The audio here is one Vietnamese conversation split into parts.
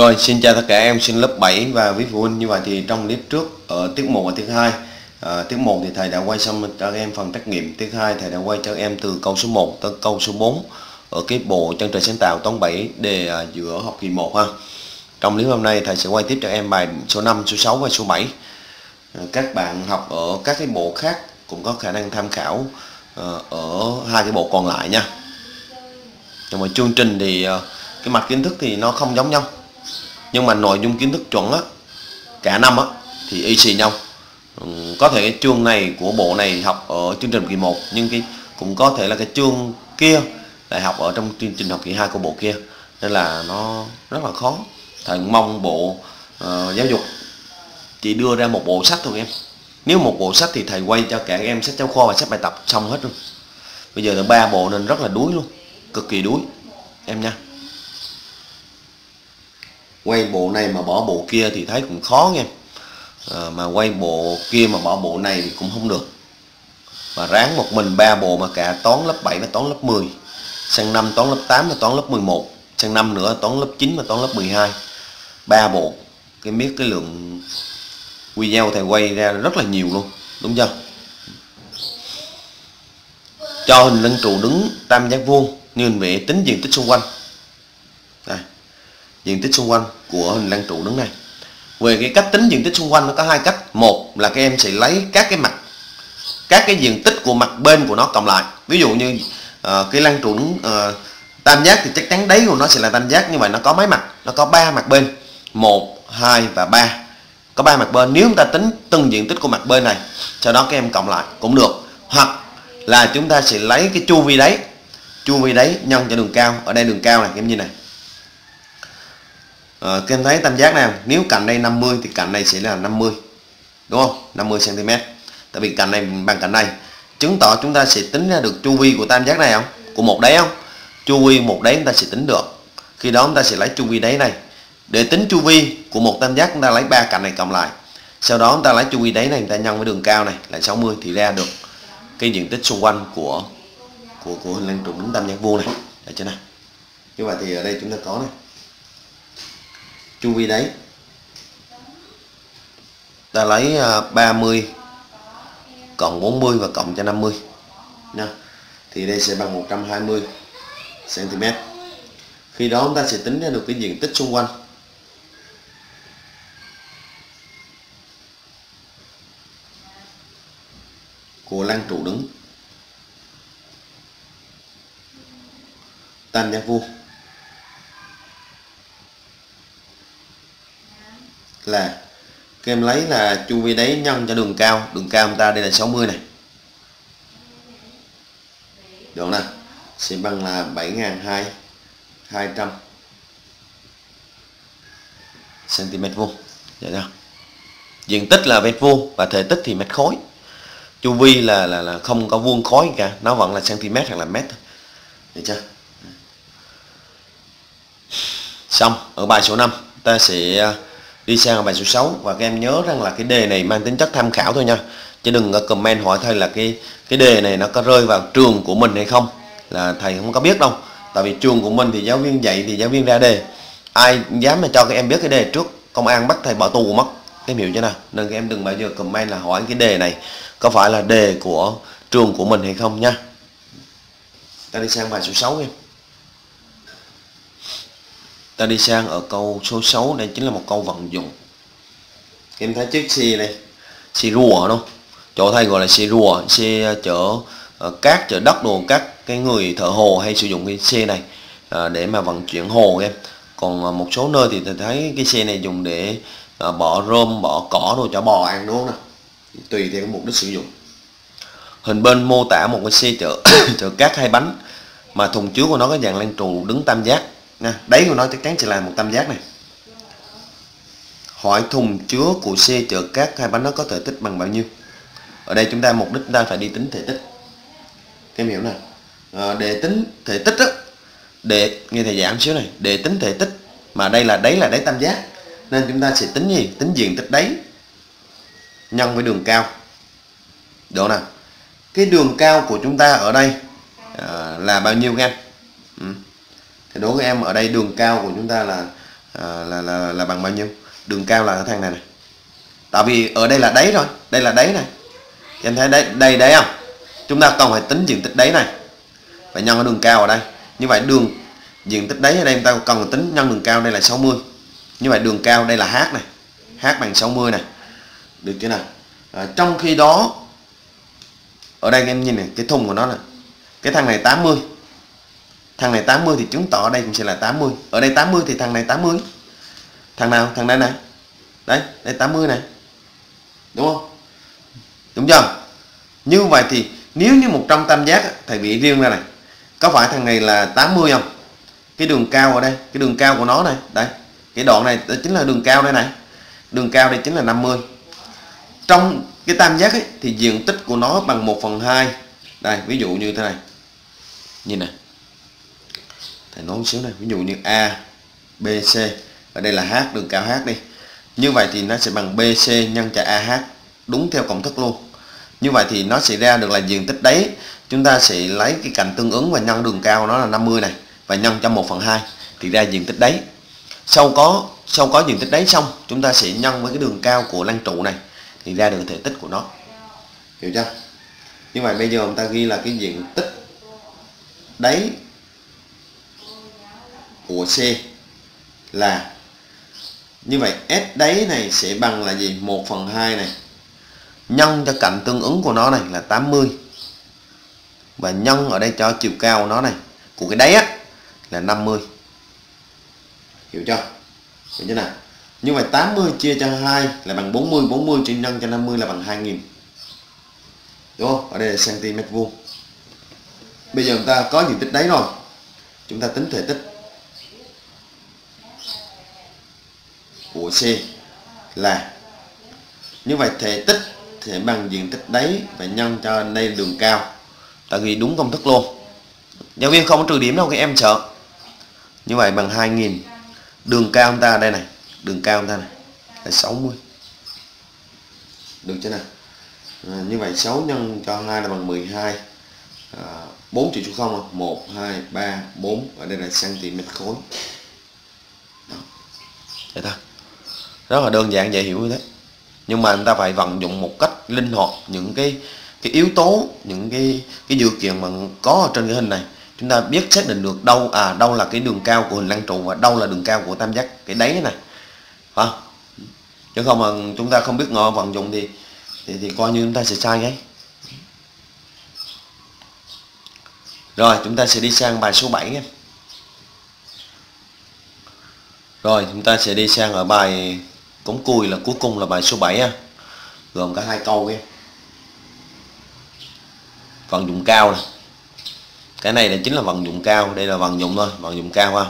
Rồi, xin chào tất cả em sinh lớp 7 và quý phụ huynh. Như vậy thì trong clip trước ở tiết 1 và tiết 2 à, tiết 1 thì thầy đã quay xong cho em phần trắc nghiệm. Tiết 2 thầy đã quay cho em từ câu số 1 tới câu số 4 ở cái bộ chân trời sáng tạo toán 7 đề à, giữa học kỳ 1 ha. Trong clip hôm nay thầy sẽ quay tiếp cho em bài số 5 số 6 và số 7 à, các bạn học ở các cái bộ khác cũng có khả năng tham khảo à, ở hai cái bộ còn lại nha. Nhưng mà chương trình thì à, cái mặt kiến thức thì nó không giống nhau nhưng mà nội dung kiến thức chuẩn á cả năm á thì y xì nhau. Ừ, có thể cái chương này của bộ này học ở chương trình kỳ 1 nhưng cái cũng có thể là cái chương kia lại học ở trong chương trình học kỳ 2 của bộ kia. Nên là nó rất là khó. Thầy mong bộ uh, giáo dục chỉ đưa ra một bộ sách thôi em. Nếu một bộ sách thì thầy quay cho cả em sách giáo khoa và sách bài tập xong hết luôn bây giờ là ba bộ nên rất là đuối luôn cực kỳ đuối. Em nha quay bộ này mà bỏ bộ kia thì thấy cũng khó nghe. À, mà quay bộ kia mà bỏ bộ này thì cũng không được. Và ráng một mình ba bộ mà cả toán lớp 7 và toán lớp 10 sang năm toán lớp 8 và toán lớp 11 sang năm nữa toán lớp 9 và toán lớp 12 ba bộ cái biết cái lượng video thầy quay ra rất là nhiều luôn đúng chưa? Cho hình lưng trụ đứng tam giác vuông như hình vẽ tính diện tích xung quanh. Đây diện tích xung quanh của hình lăng trụ đứng này. Về cái cách tính diện tích xung quanh nó có hai cách. Một là các em sẽ lấy các cái mặt các cái diện tích của mặt bên của nó cộng lại. Ví dụ như uh, cái lăng trụ đứng uh, tam giác thì chắc chắn đấy của nó sẽ là tam giác như vậy nó có mấy mặt? Nó có ba mặt bên. Một hai và ba. Có ba mặt bên. Nếu chúng ta tính từng diện tích của mặt bên này sau đó các em cộng lại cũng được. Hoặc là chúng ta sẽ lấy cái chu vi đấy chu vi đấy nhân cho đường cao. Ở đây đường cao này em nhìn này à, các em thấy tam giác nào nếu cạnh đây 50 thì cạnh này sẽ là 50 đúng không? 50 cm tại vì cạnh này bằng cạnh này chứng tỏ chúng ta sẽ tính ra được chu vi của tam giác này không? Của một đáy không? Chu vi một đáy chúng ta sẽ tính được. Khi đó chúng ta sẽ lấy chu vi đáy này. Để tính chu vi của một tam giác chúng ta lấy ba cạnh này cộng lại. Sau đó chúng ta lấy chu vi đáy này chúng ta nhân với đường cao này là 60 thì ra được cái diện tích xung quanh của của của hình lăng trụ đứng tam giác vuông này. Ở trên này như vậy thì ở đây chúng ta có này chu vi đấy. Ta lấy à, 30 cộng 40 và cộng cho 50 nha. Thì đây sẽ bằng 120 cm khi đó chúng ta sẽ tính ra được cái diện tích xung quanh. Của lăng trụ đứng. Tam giác vuông. Là các em lấy là chu vi đáy nhân cho đường cao. Đường cao chúng ta đây là 60 này. Được nè sẽ bằng là 7.200 cm vuông. Dạ Vậy đó diện tích là mét vuông và thể tích thì mét khối. Chu vi là là là không có vuông khối cả. Nó vẫn là cm hoặc là mét được chưa? Xong. Ở bài số 5 ta sẽ đi sang bài số 6 và các em nhớ rằng là cái đề này mang tính chất tham khảo thôi nha. Chứ đừng có comment hỏi thầy là cái cái đề này nó có rơi vào trường của mình hay không. Là thầy không có biết đâu. Tại vì trường của mình thì giáo viên dạy thì giáo viên ra đề. Ai dám mà cho các em biết cái đề trước, công an bắt thầy bỏ tù mất. Em hiểu chưa nào? Nên các em đừng bao giờ comment là hỏi cái đề này có phải là đề của trường của mình hay không nha. Ta đi sang bài số 6 em ta đi sang ở câu số 6 đây chính là một câu vận dụng. Em thấy chiếc xe này xe rùa đúng không? Chỗ thay gọi là xe rùa xe ờ, chở uh, cát chở đất đồ các cái người thợ hồ hay sử dụng cái xe này uh, để mà vận chuyển hồ em. Còn uh, một số nơi thì ta thấy cái xe này dùng để uh, bỏ rơm bỏ cỏ đồ cho bò ăn đúng không nào? Tùy theo mục đích sử dụng. Hình bên mô tả một cái xe chở chở cát hai bánh mà thùng chứa của nó có dạng lan trụ đứng tam giác nè đáy của nó chắc chắn sẽ là một tam giác này. Hỏi thùng chứa của xe chở cát hai bánh nó có thể tích bằng bao nhiêu? Ở đây chúng ta mục đích chúng ta phải đi tính thể tích. Em hiểu nè. À, để tính thể tích á để nghe thầy giảm xíu này để tính thể tích mà đây là đấy là đáy tam giác. Nên chúng ta sẽ tính gì? Tính diện tích đáy nhân với đường cao. Độ nào? Cái đường cao của chúng ta ở đây à, là bao nhiêu em ừ thì đối với em ở đây đường cao của chúng ta là à, là, là là bằng bao nhiêu? Đường cao là cái thằng này này. Tại vì ở đây là đáy rồi đây là đáy này. Em thấy đây đây đấy không? Chúng ta cần phải tính diện tích đáy này. Và nhân ở đường cao ở đây. Như vậy đường diện tích đáy ở đây chúng ta cần tính nhân đường cao đây là 60 như vậy đường cao đây là h này. H bằng 60 này. Được chưa nào? À, trong khi đó ở đây em nhìn này cái thùng của nó là cái thằng này 80 thằng này 80 thì chứng tỏ đây cũng sẽ là 80 ở đây 80 thì thằng này 80 thằng nào? Thằng này này. Đấy đây 80 này. Đúng không? Đúng chưa? Như vậy thì nếu như một trong tam giác thầy bị riêng ra này có phải thằng này là 80 không? Cái đường cao ở đây cái đường cao của nó này đây cái đoạn này đó chính là đường cao đây này. Đường cao đây chính là 50 trong cái tam giác ấy, thì diện tích của nó bằng 1 phần 2 đây ví dụ như thế này. Nhìn này thầy nói một xíu này, ví dụ như A, B, C ở đây là H đường cao H đi. Như vậy thì nó sẽ bằng BC nhân cho AH đúng theo công thức luôn. Như vậy thì nó sẽ ra được là diện tích đấy chúng ta sẽ lấy cái cạnh tương ứng và nhân đường cao nó là 50 này, và nhân cho 1 phần 2 thì ra diện tích đấy sau có sau có diện tích đấy xong, chúng ta sẽ nhân với cái đường cao của lăng trụ này, thì ra được thể tích của nó. Hiểu chưa? Như vậy bây giờ chúng ta ghi là cái diện tích đấy của C là như vậy, S đáy này sẽ bằng là gì? 1 phần 2 này. Nhân cho cạnh tương ứng của nó này là 80 và nhân ở đây cho chiều cao của nó này, của cái đáy á, là 50 hiểu chưa? Hiểu chưa nào? Như vậy 80 chia cho 2 là bằng 40 40 chia nhân cho 50 là bằng 2000 đúng không? Ở đây là cm vuông. Bây giờ chúng ta có diện tích đấy rồi. Chúng ta tính thể tích. Của C là như vậy thể tích sẽ bằng diện tích đấy và nhân cho đây đường cao. Ta ghi đúng công thức luôn. Giáo viên không có trừ điểm đâu các em sợ. Như vậy bằng 2000 đường cao chúng ta đây này. Đường cao chúng ta này là 60 được chưa nào? À, như vậy 6 nhân cho 2 là bằng 12 à, 4 trừ số 0 1 2 3 4 ở đây là cm khối. Đó. vậy thôi rất là đơn giản dễ hiểu như thế. Nhưng mà chúng ta phải vận dụng một cách linh hoạt những cái cái yếu tố những cái cái điều kiện mà có ở trên cái hình này. Chúng ta biết xác định được đâu à đâu là cái đường cao của hình lăng trụ và đâu là đường cao của tam giác. Cái đáy này. Hả? Chứ không mà chúng ta không biết ngờ vận dụng thì thì, thì coi như chúng ta sẽ sai ngay. Rồi chúng ta sẽ đi sang bài số 7 em rồi chúng ta sẽ đi sang ở bài cũng cùi là cuối cùng là bài số 7 ha gồm cả hai câu kia vận dụng cao này cái này là chính là vận dụng cao. Đây là vận dụng thôi vận dụng cao ha.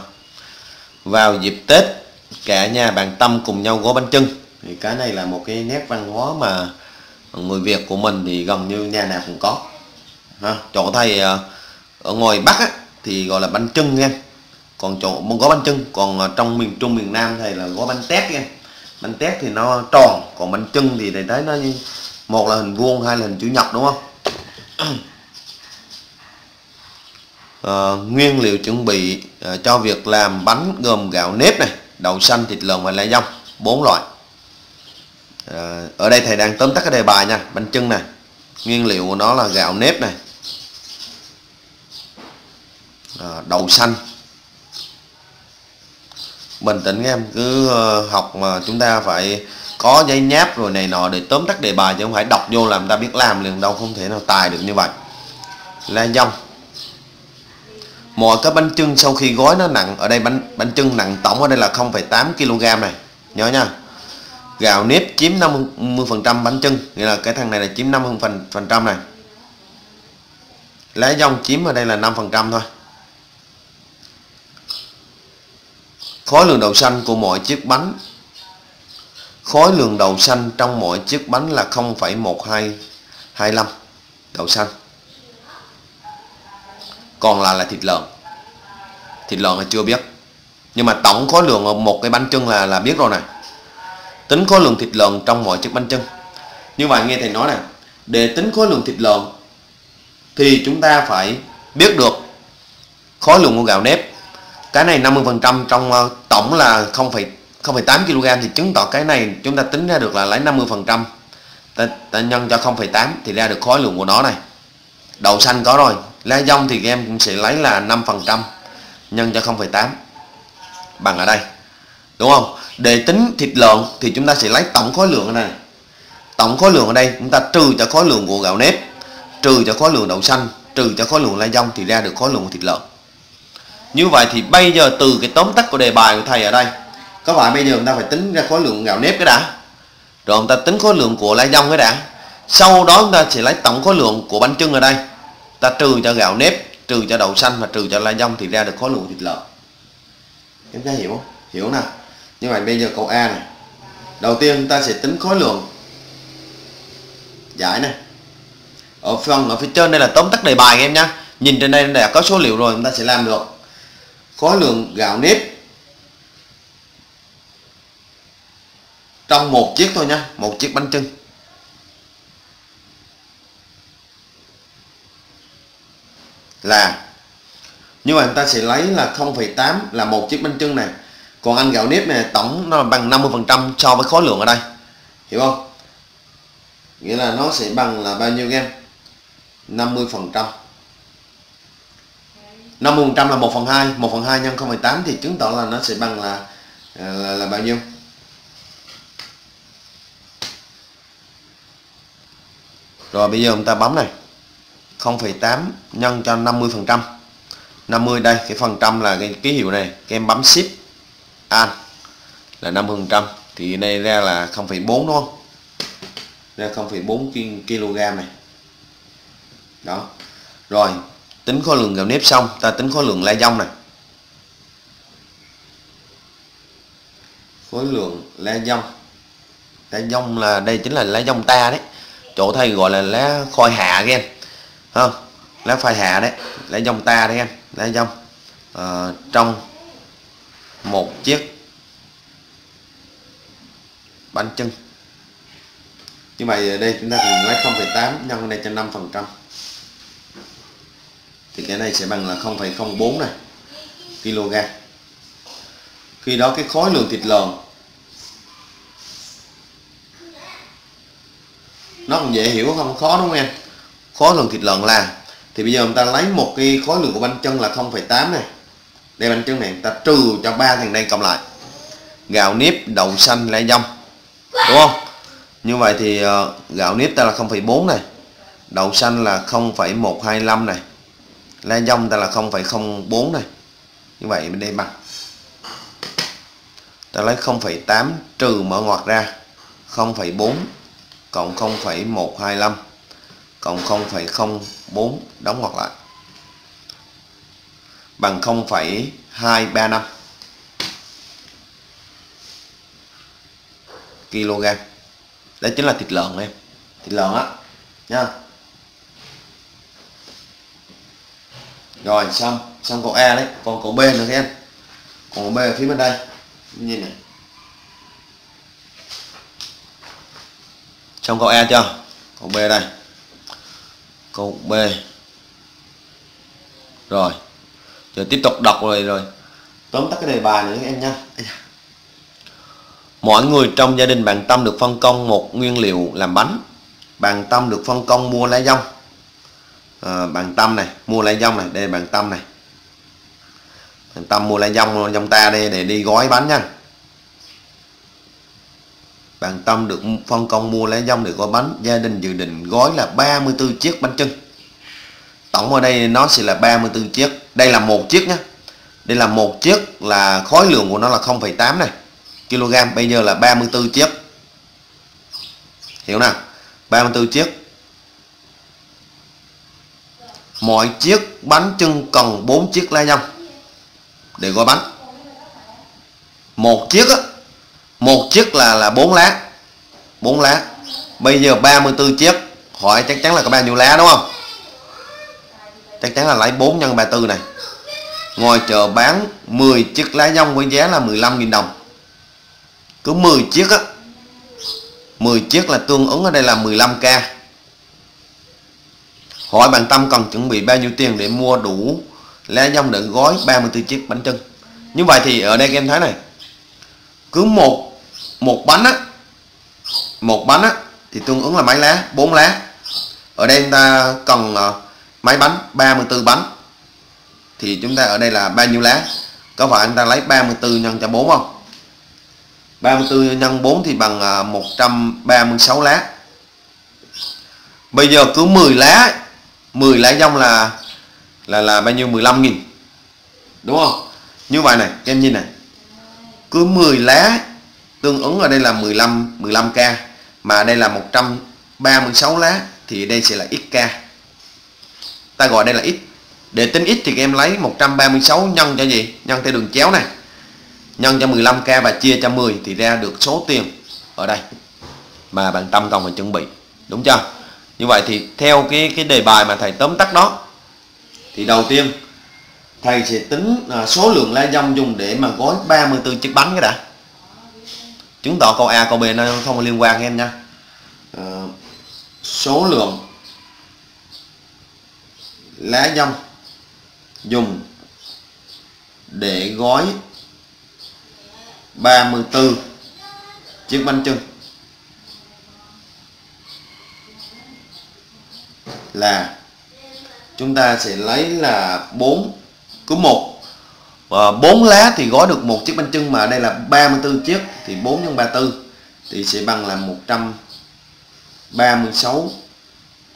Vào dịp tết cả nhà bạn tâm cùng nhau gói bánh trưng thì cái này là một cái nét văn hóa mà người việt của mình thì gần như nhà nào cũng có. Ha chỗ thầy à, ở ngoài bắc á, thì gọi là bánh trưng nha. Còn chỗ gói bánh trưng còn à, trong miền trung miền nam thì là gói bánh tét nha bánh tét thì nó tròn còn bánh trưng thì thầy thấy nó như một là hình vuông hai là hình chữ nhật đúng không? À, nguyên liệu chuẩn bị à, cho việc làm bánh gồm gạo nếp này đậu xanh thịt lợn và lá dong bốn loại. À, ở đây thầy đang tóm tắt cái đề bài nha bánh trưng này nguyên liệu của nó là gạo nếp này. À, đậu xanh bình tĩnh em. Cứ ờ, học mà chúng ta phải có giấy nháp rồi này nọ để tóm tắt đề bài chứ không phải đọc vô làm ta biết làm liền đâu không thể nào tài được như vậy. La dông. Mọi cái bánh trưng sau khi gói nó nặng ở đây bánh bánh trưng nặng tổng ở đây là 0,8 kg này. Nhớ nha. Gạo nếp chiếm 50% bánh trưng nghĩa là cái thằng này là chiếm 50 phần phần trăm này. Lá dong chiếm ở đây là 5% thôi. Khối lượng đậu xanh của mỗi chiếc bánh. Khối lượng đậu xanh trong mỗi chiếc bánh là 0,1225 đậu xanh còn lại là thịt lợn. Thịt lợn là chưa biết. Nhưng mà tổng khối lượng một cái bánh trưng là là biết rồi này tính khối lượng thịt lợn trong mỗi chiếc bánh trưng. Như vậy nghe thầy nói này để tính khối lượng thịt lợn thì chúng ta phải biết được khối lượng của gạo nếp cái này 50% trong uh, tổng là 0,8 kg thì chứng tỏ cái này chúng ta tính ra được là lấy 50% ta, ta nhân cho 0,8 thì ra được khối lượng của nó này. Đậu xanh có rồi lá dong thì em cũng sẽ lấy là 5% nhân cho 0,8 bằng ở đây đúng không? Để tính thịt lợn thì chúng ta sẽ lấy tổng khối lượng ở này. Tổng khối lượng ở đây chúng ta trừ cho khối lượng của gạo nếp trừ cho khối lượng đậu xanh trừ cho khối lượng lá dong thì ra được khối lượng của thịt lợn như vậy thì bây giờ từ cái tóm tắt của đề bài của thầy ở đây các bạn bây giờ chúng ta phải tính ra khối lượng gạo nếp cái đã? Rồi chúng ta tính khối lượng của lá dong cái đã. Sau đó chúng ta sẽ lấy tổng khối lượng của bánh trưng ở đây. Ta trừ cho gạo nếp, trừ cho đậu xanh và trừ cho lá dong thì ra được khối lượng thịt lợn. Chúng ta hiểu không? Hiểu nè. Như vậy bây giờ câu A này. Đầu tiên chúng ta sẽ tính khối lượng. Giải này ở phần, ở phía trên đây là tóm tắt đề bài em nhá nhìn trên đây đã có số liệu rồi, chúng ta sẽ làm được khối lượng gạo nếp trong một chiếc thôi nha, một chiếc bánh trưng. Là như vậy ta sẽ lấy là 0,8 là một chiếc bánh trưng này. Còn ăn gạo nếp này tổng nó bằng 50% so với khối lượng ở đây. Hiểu không? Nghĩa là nó sẽ bằng là bao nhiêu em 50 phần trăm. 50 phần trăm là 1 phần 2 1 phần 2 nhân 0,8 thì chứng tỏ là nó sẽ bằng là ờ, là, là bao nhiêu? Rồi bây giờ chúng ta bấm này. 0,8 nhân cho 50 phần trăm. 50 đây cái phần trăm là cái ký hiệu này các em bấm ship an là 50 phần trăm. Thì đây ra là 0,4 đúng không? Ra 0,4 kg này. Đó. Rồi tính khối lượng gạo nếp xong ta tính khối lượng lai dông này. Khối lượng lá dông. Lá dông là đây chính là lá dông ta đấy. Chỗ thầy gọi là lá khoai hạ các em. Không lá khoai hạ đấy. Lá dông ta đấy em. Lá dông. À, trong một chiếc bánh trưng như vậy đây chúng ta thường lấy 0,8 nhân đây cho 5 phần trăm thì cái này sẽ bằng là 0,04 này kg. Khi đó cái khối lượng thịt lợn nó còn dễ hiểu không khó đúng không em? Khối lượng thịt lợn là thì bây giờ chúng ta lấy một cái khối lượng của bánh chân là 0,8 này. Đây bánh trưng này ta trừ cho ba thằng đây cộng lại. Gạo nếp đậu xanh lá dông. Đúng không? Như vậy thì ờ, gạo nếp ta là 0,4 này. Đậu xanh là 0,125 này lên dông ta là 0,04 này như vậy bên đây bằng. Ta lấy 0,8 trừ mở ngoặc ra. 0,4 cộng 0,125 cộng 0,04 đóng ngoặc lại. Bằng 0,235 kg. Đấy chính là thịt lợn em. Thịt lợn á nha. Rồi, xong. Xong câu A e đấy. Còn câu B nữa các em. Còn câu B ở phía bên đây. Nhìn này. Xong câu e chưa? Câu B đây. Câu B. Rồi. Giờ tiếp tục đọc rồi rồi. Tóm tắt cái đề bài nữa các em nha. Mọi người trong gia đình bạn Tâm được phân công một nguyên liệu làm bánh. Bạn Tâm được phân công mua lá dong. Ờ, à, bạn Tâm này, mua lá dông này, đây bàn bạn Tâm này. Bạn Tâm mua lá dông dông ta đây để đi gói bánh nha. Bạn Tâm được phân công mua lá dông để gói bánh. Gia đình dự định gói là 34 chiếc bánh trưng. Tổng ở đây nó sẽ là 34 chiếc. Đây là một chiếc nhé. Đây là một chiếc là khối lượng của nó là 0,8 này kg bây giờ là 34 chiếc hiểu nào 34 chiếc mỗi chiếc bánh trưng cần 4 chiếc lai dong để gói bánh. Một chiếc á, một chiếc là là bốn lá. Bốn lá. Bây giờ 34 chiếc. Hỏi chắc chắn là có bao nhiêu lá đúng không? Chắc chắn là lấy 4 nhân 34 này. Ngồi chợ bán 10 chiếc lá dong với giá là 15.000 đồng. Cứ 10 chiếc á 10 chiếc là tương ứng ở đây là 15k hỏi bạn Tâm cần chuẩn bị bao nhiêu tiền để mua đủ lá dong đựng gói 34 chiếc bánh trưng. Như vậy thì ở đây các em thấy này, cứ một một bánh á, một bánh á, thì tương ứng là mấy lá? Bốn lá. Ở đây chúng ta cần ờ, mấy bánh 34 bánh, thì chúng ta ở đây là bao nhiêu lá? Có phải anh ta lấy 34 nhân cho 4 không? 34 nhân 4 thì bằng ờ, 136 lá. Bây giờ cứ 10 lá 10 lá dông là là là bao nhiêu? 15 nghìn. Đúng không? Như vậy này các em nhìn này. Cứ 10 lá tương ứng ở đây là 15 15k mà đây là 136 lá, thì đây sẽ là xk ta gọi đây là x để tính x thì các em lấy 136 nhân cho gì? Nhân theo đường chéo này. Nhân cho 15k và chia cho 10 thì ra được số tiền ở đây. Mà bạn tâm cần phải chuẩn bị. Đúng chưa? Như vậy thì theo cái cái đề bài mà thầy tóm tắt đó thì đầu tiên thầy sẽ tính à, số lượng lá dông dùng để mà gói 34 chiếc bánh cái đã. Chứng tỏ câu A câu B nó không có liên quan em nha. À, số lượng lá dông dùng để gói 34 chiếc bánh trưng là chúng ta sẽ lấy là 4 cứ một. Và 4 lá thì gói được một chiếc bánh trưng mà đây là 34 chiếc, thì 4 nhân 34 thì sẽ bằng là 136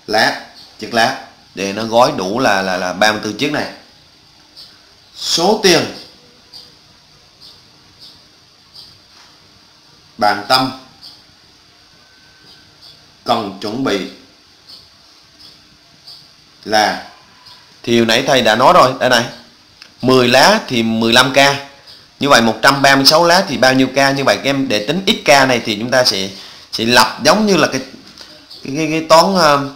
lá, chiếc lá. Để nó gói đủ là là là 34 chiếc này. Số tiền. Bạn tâm cần chuẩn bị là thì hồi nãy thầy đã nói rồi đây này. 10 lá thì 15k như vậy 136 lá thì bao nhiêu k như vậy các em để tính ít k này thì chúng ta sẽ sẽ lập giống như là cái cái, cái, cái toán uh,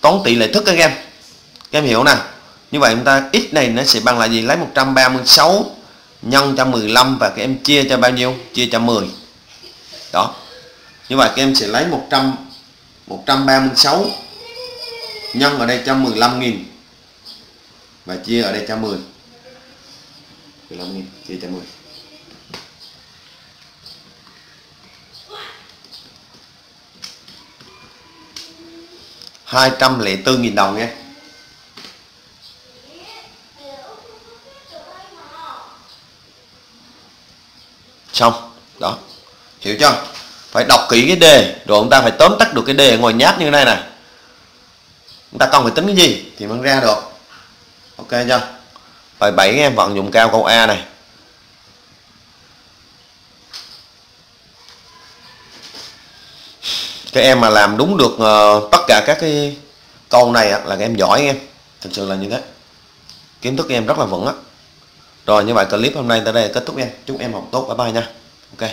toán tỷ lệ thức các em. Các em hiểu nè. Như vậy chúng ta x này nó sẽ bằng là gì? Lấy 136 nhân cho 15 và các em chia cho bao nhiêu? Chia cho 10 đó. Như vậy các em sẽ lấy 100 136 nhân ở đây cho 15.000 và chia ở đây cho 10 15.000 chia cho 10 204.000 đồng nha xong, đó. Hiểu chưa? Phải đọc kỹ cái đề, rồi chúng ta phải tóm tắt được cái đề ngồi nhát như thế này này chúng ta cần phải tính cái gì thì mới ra được. Ok chưa? Bài 7 em vận dụng cao câu A này. Các em mà làm đúng được uh, tất cả các cái câu này là các em giỏi em. Thực sự là như thế. Kiến thức em rất là vững á. Rồi như vậy clip hôm nay tới đây kết thúc em. Chúc em học tốt bye bye nha. Ok.